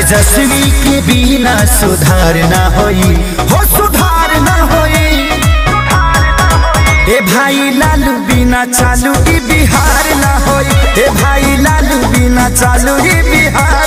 तेजस्वी के बिना सुधार ना होई, हो सुधार ना होई। ए भाई लालू बिना चालू ई बिहार ना होई, ए भाई लालू बिना चालू ई बिहार।